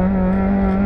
Mm-hmm.